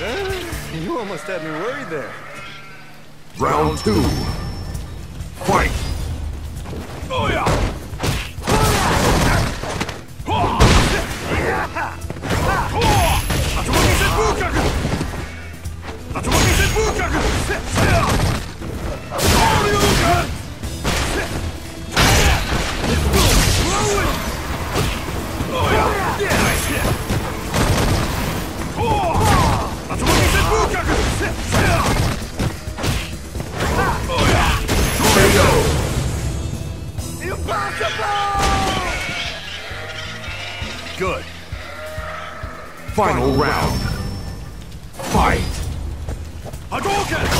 You almost had me worried there. Round two. Fight! Good. Final round. Fight! Hadouken!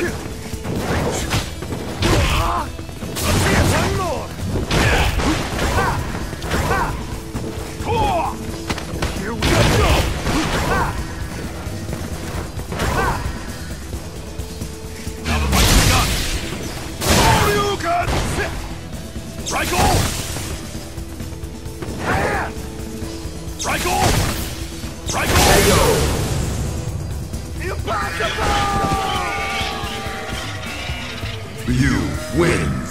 Raiko! Raiko! Raiko! KO! Impossible! Ryu wins!